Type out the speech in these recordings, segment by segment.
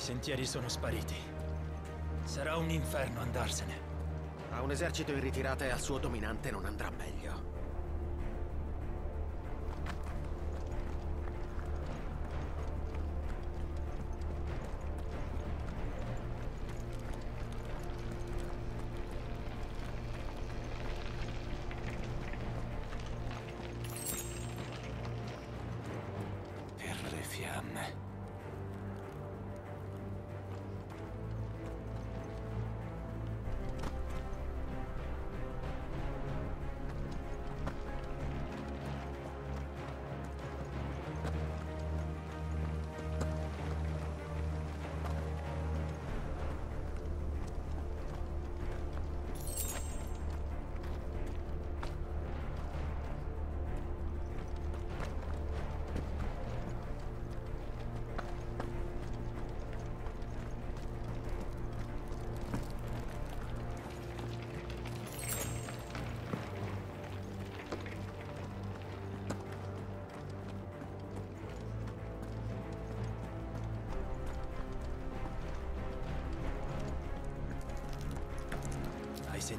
I sentieri sono spariti. Sarà un inferno andarsene. A un esercito in ritirata e al suo dominante non andrà meglio. Per le fiamme.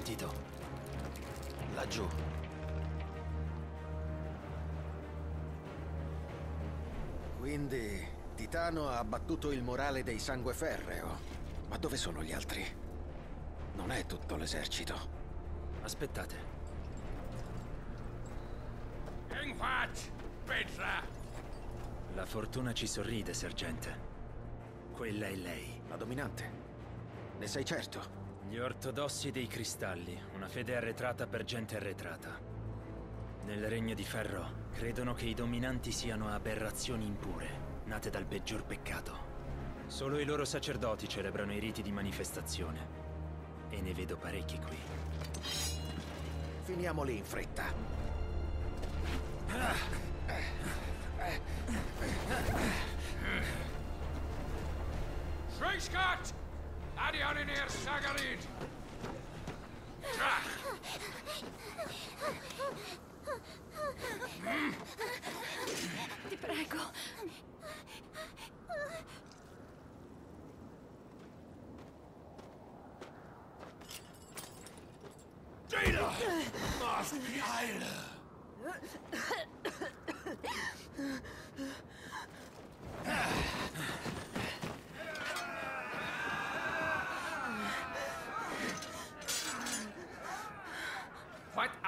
Sentito? Laggiù. Quindi Titano ha abbattuto il morale dei sangue ferreo. Ma dove sono gli altri? Non è tutto l'esercito. Aspettate. Ingwat! Petra! La fortuna ci sorride, sergente. Quella è lei. La dominante. Ne sei certo? Gli ortodossi dei cristalli, una fede arretrata per gente arretrata. Nel regno di ferro credono che i dominanti siano aberrazioni impure, nate dal peggior peccato. Solo i loro sacerdoti celebrano i riti di manifestazione. E ne vedo parecchi qui. Finiamoli in fretta. Schweigschgott! Hadi halineye Ti prego. Data! Mast die Eile! Ah.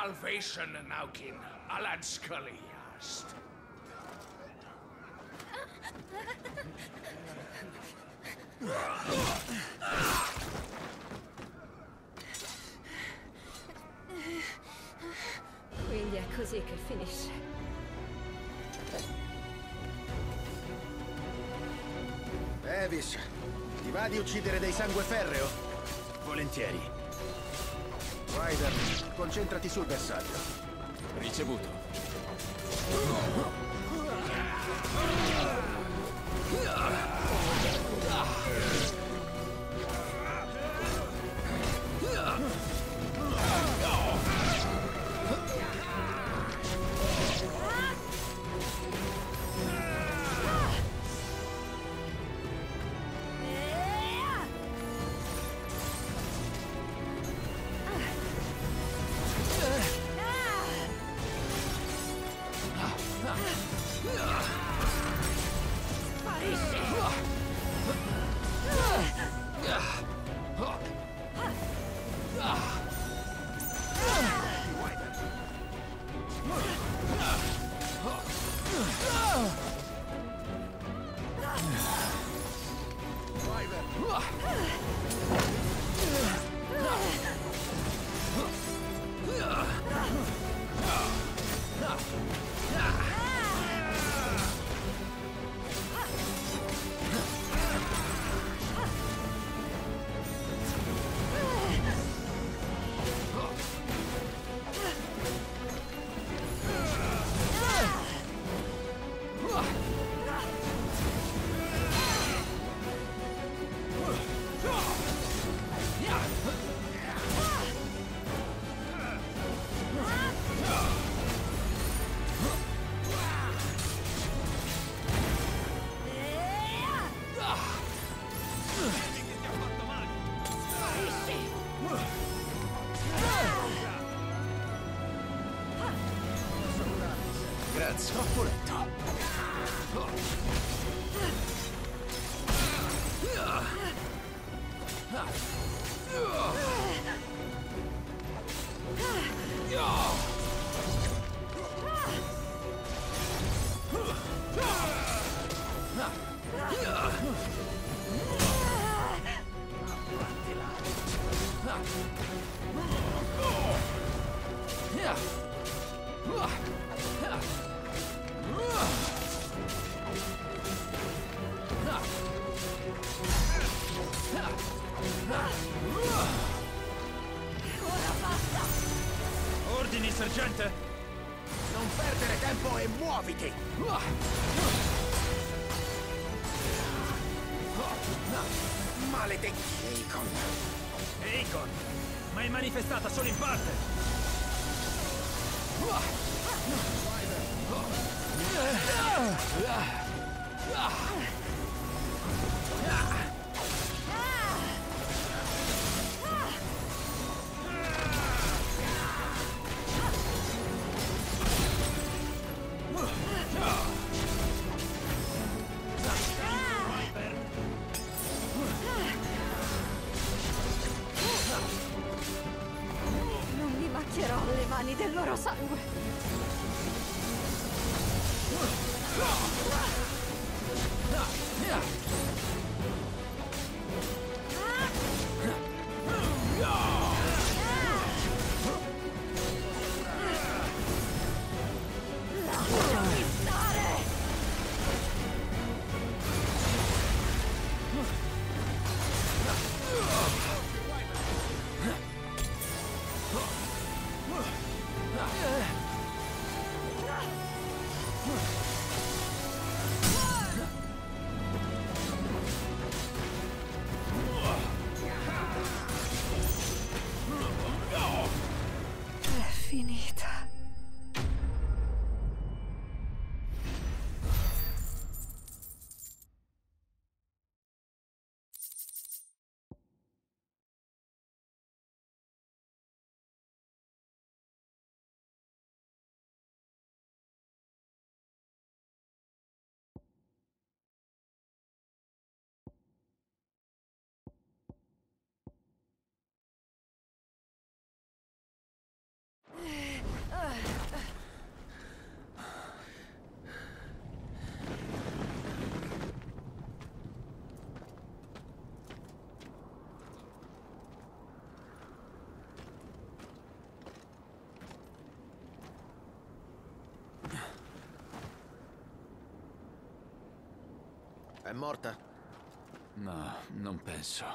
Alvation naukin Alad Scully hast? Quindi è così che finisce. Evis, ti va di uccidere dei sangue ferreo? Volentieri. Ryder, concentrati sul bersaglio. Ricevuto. 勝ちレッた。Sergente? Non perdere tempo e muoviti! Maledetti Akon! Akon! Ma è manifestata solo in parte! Non sangue. È morta? No, non penso.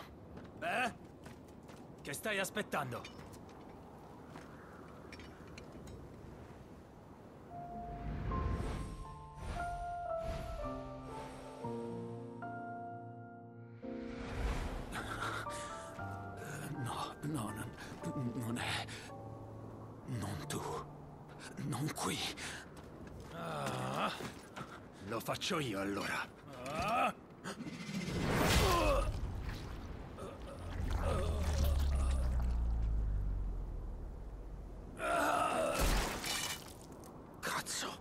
Beh? Che stai aspettando? No, no, non, non è... Non tu. Non qui. Ah, lo faccio io allora. Cazzo!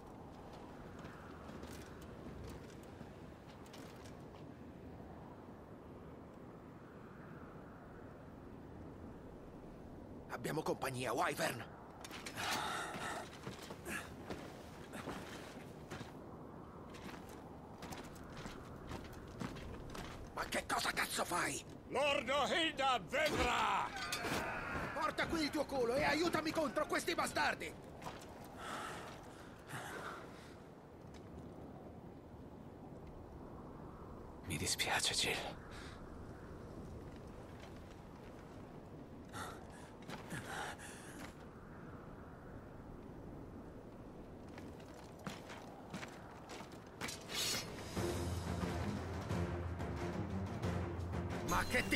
Abbiamo compagnia, Wyvern! Che cosa cazzo fai? Lordo Hilda vendrà! Porta qui il tuo culo e aiutami contro questi bastardi! Mi dispiace, Jill.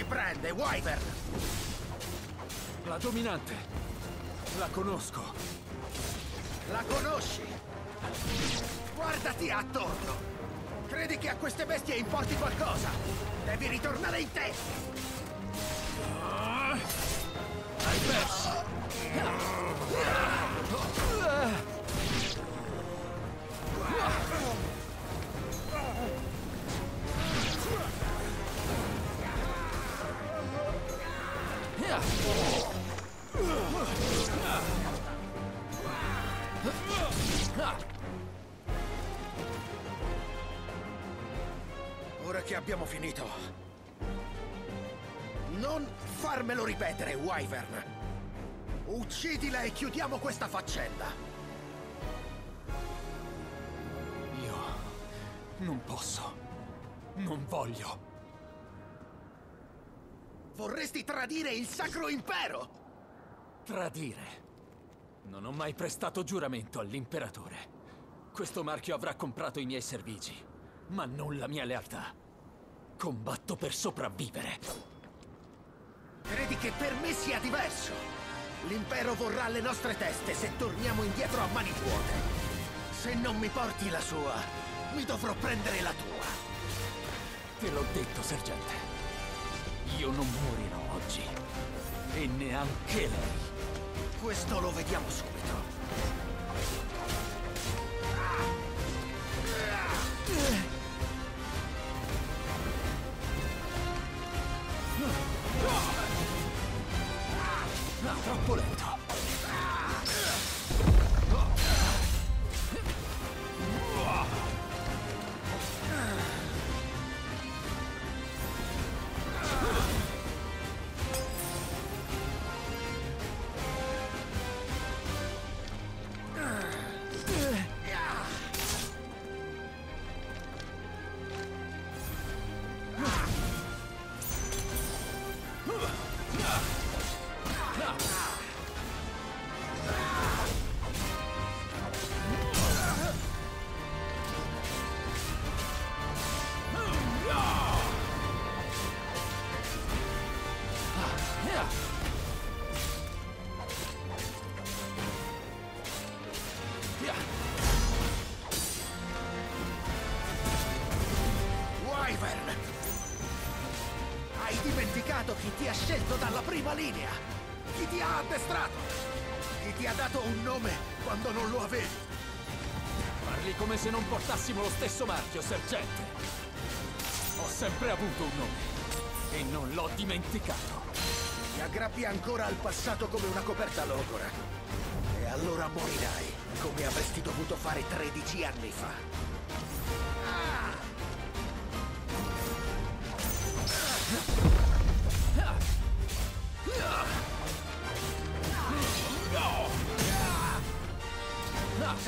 Ti prende, Wyvern? La dominante. La conosco. La conosci? Guardati attorno! Credi che a queste bestie importi qualcosa? Devi ritornare in te! Hai perso. Ora che abbiamo finito, non farmelo ripetere, Wyvern. Uccidila e chiudiamo questa faccenda. Io non posso. Non voglio. Vorresti tradire il Sacro Impero? Tradire. Non ho mai prestato giuramento all'imperatore. Questo marchio avrà comprato i miei servigi, ma non la mia lealtà. Combatto per sopravvivere. Credi che per me sia diverso? L'impero vorrà le nostre teste se torniamo indietro a mani vuote. Se non mi porti la sua, mi dovrò prendere la tua. Te l'ho detto, sergente. Io non morirò oggi. E neanche lei. Questo lo vediamo subito. Ah, dimenticato chi ti ha scelto dalla prima linea? Chi ti ha addestrato? Chi ti ha dato un nome quando non lo avevi? Parli come se non portassimo lo stesso marchio, sergente. Ho sempre avuto un nome e non l'ho dimenticato. Ti aggrappi ancora al passato come una coperta logora. E allora morirai, come avresti dovuto fare 13 anni fa.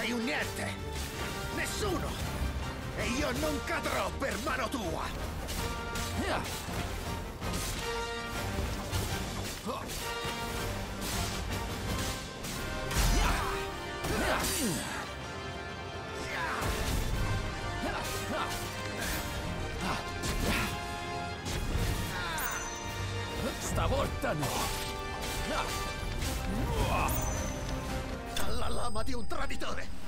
Sei un niente! Nessuno! E io non cadrò per mano tua! Stavolta no. Lama di un traditore!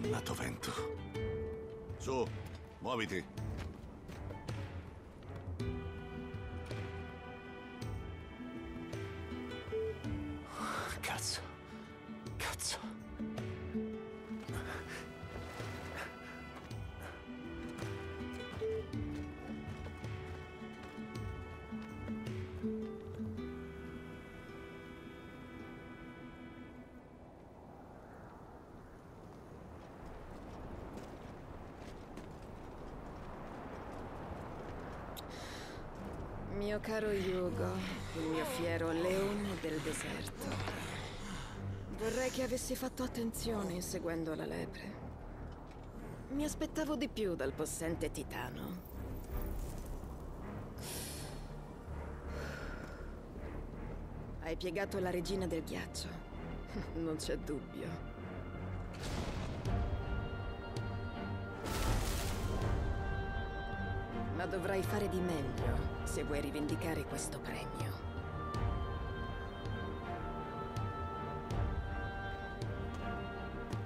Dannato vento. Su, muoviti. Cazzo. Cazzo. Mio caro Hugo, il mio fiero leone del deserto. Vorrei che avessi fatto attenzione inseguendo la lepre. Mi aspettavo di più dal possente titano. Hai piegato la regina del ghiaccio. Non c'è dubbio. Dovrai fare di meglio se vuoi rivendicare questo premio.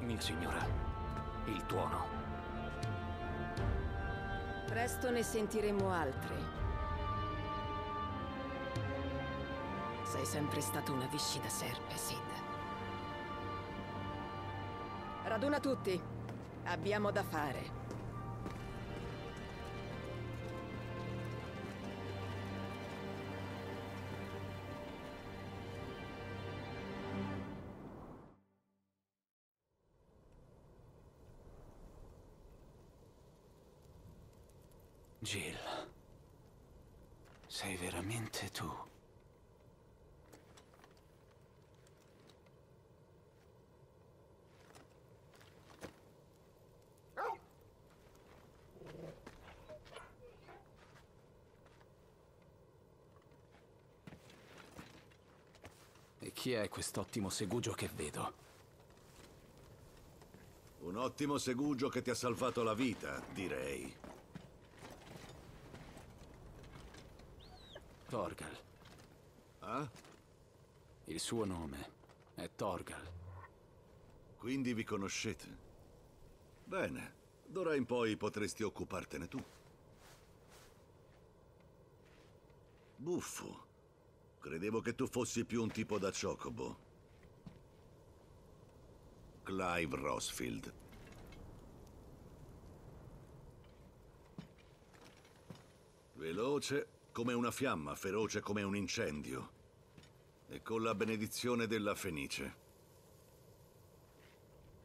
Mia signora, il tuono. Presto ne sentiremo altri. Sei sempre stato una viscida serpe, Sid. Raduna tutti. Abbiamo da fare. Jill. Sei veramente tu. E chi è quest'ottimo segugio che vedo? Un ottimo segugio che ti ha salvato la vita, direi. Torgal. Ah? Il suo nome è Torgal. Quindi vi conoscete? Bene, d'ora in poi potresti occupartene tu. Buffo. Credevo che tu fossi più un tipo da ciocobo. Clive Rosfield. Veloce come una fiamma, feroce come un incendio. E con la benedizione della Fenice.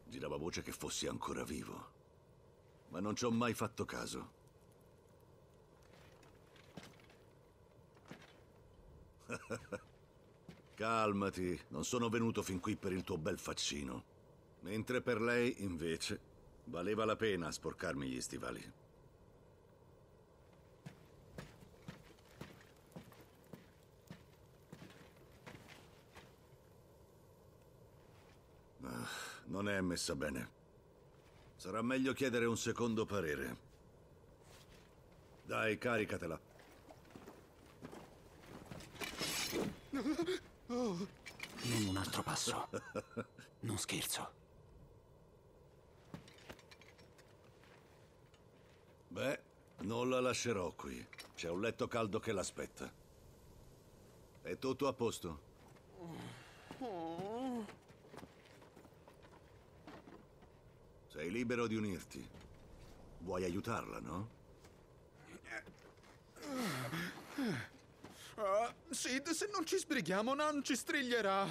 Girava voce che fossi ancora vivo. Ma non ci ho mai fatto caso. Calmati, non sono venuto fin qui per il tuo bel faccino. Mentre per lei, invece, valeva la pena sporcarmi gli stivali. Ah, non è messa bene. Sarà meglio chiedere un secondo parere. Dai, caricatela. Non un altro passo. Non scherzo. Beh, non la lascerò qui. C'è un letto caldo che l'aspetta. È tutto a posto? Sei libero di unirti. Vuoi aiutarla, no? Ah, Sid, se non ci sbrighiamo, non ci striglierà.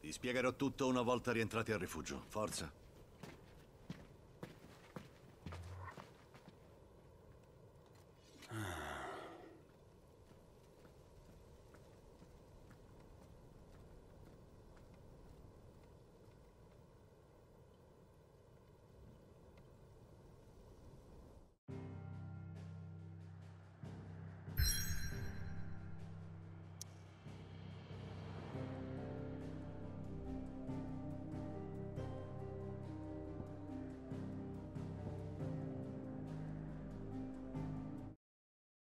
Ti spiegherò tutto una volta rientrati al rifugio. Forza.